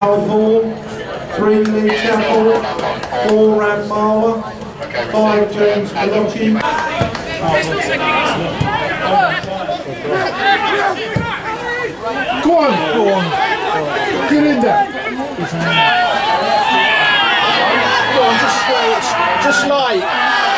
Hall, three Lee Chappell, four Ram Marwa, five James Kaloczi. Go on, go on. Get in there. Go on, just switch. Just like.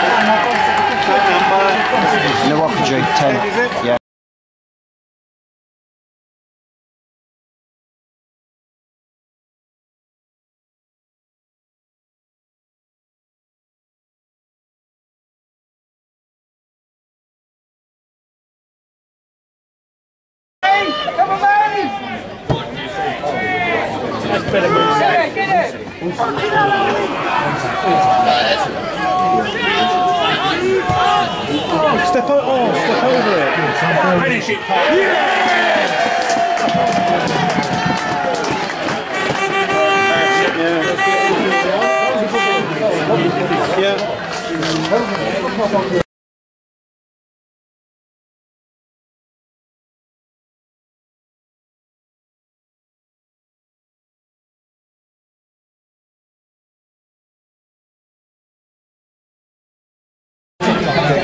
clarify something uh, finish. Oh, shame. Neurophagy, 10. Yeah. Step over, oh, step over it. Finish it, Paul. Yeah. That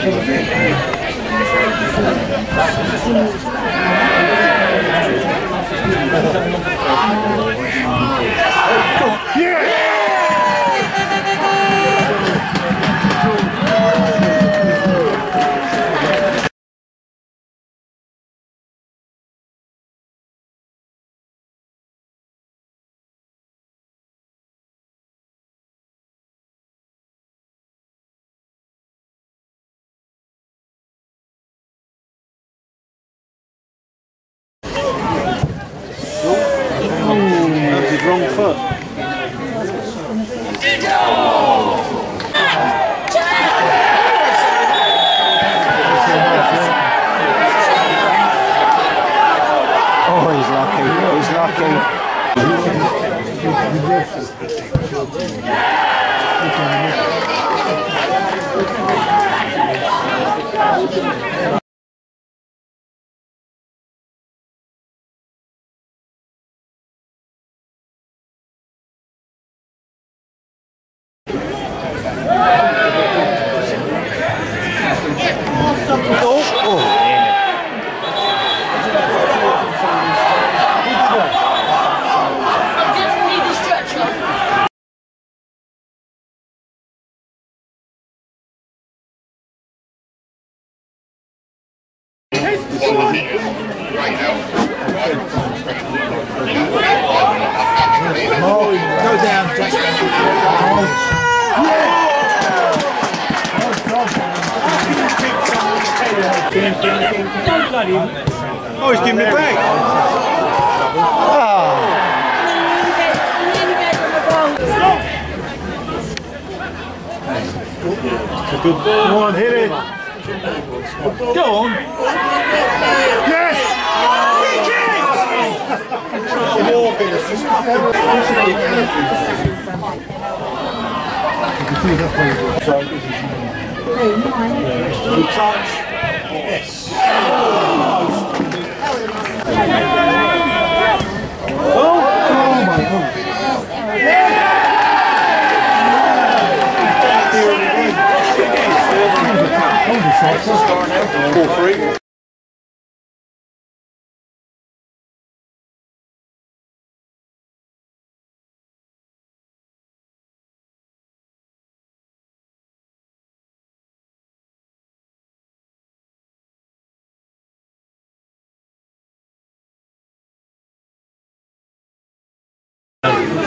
Thank you. Thank you very. Go down. Oh, he's giving me back. Come on, hit it. Go on. Yes! Good touch. Yes. Four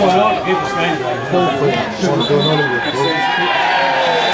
I like to give this game. Gone on with it.